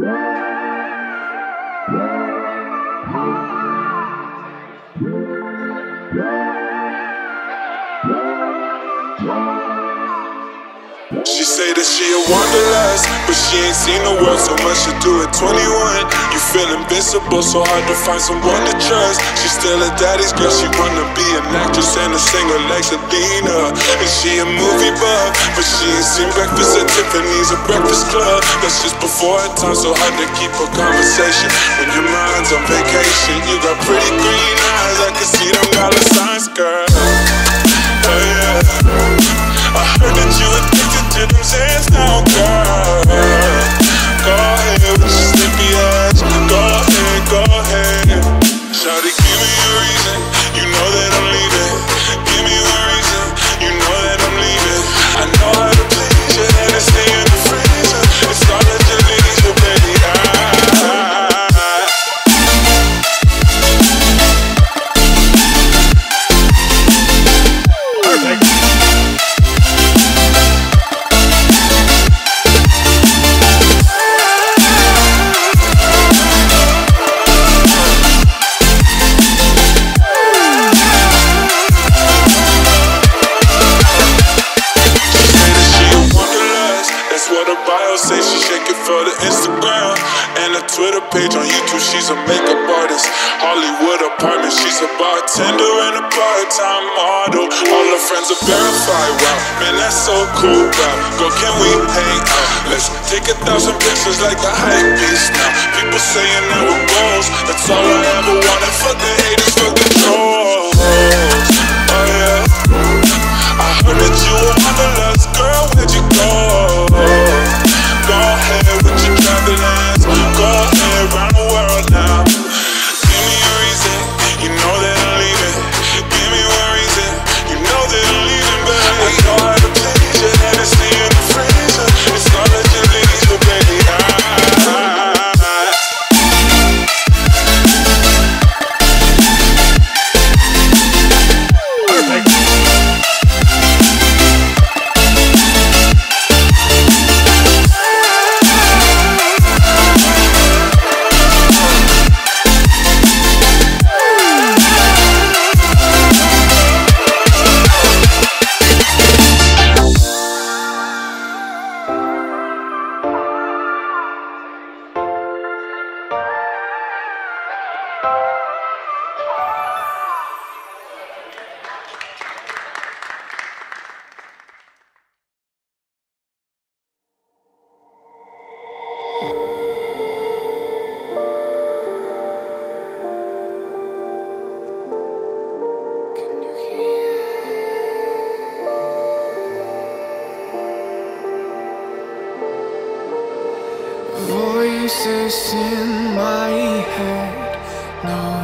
Yeah. Say that she a wanderlust, but she ain't seen the world so much to do at 21. You feel invincible, so hard to find someone to trust. She still a daddy's girl, she wanna be an actress and a singer like Selena. And she a movie buff, but she ain't seen breakfast at Tiffany's or Breakfast Club. That's just before her time, so hard to keep a conversation when your mind's on vacation. You got pretty green eyes, I can see them dollar signs, for the Instagram and a Twitter page on YouTube. She's a makeup artist. Hollywood apartment. She's a bartender and a part-time model. All her friends are verified. Wow, man, that's so cool. Wow, girl, can we hang out? Let's take a thousand pictures like the hype beast now. People saying that we're goals. That's all I ever wanted. Fuck the haters, fuck the trolls. Voices in my head. Me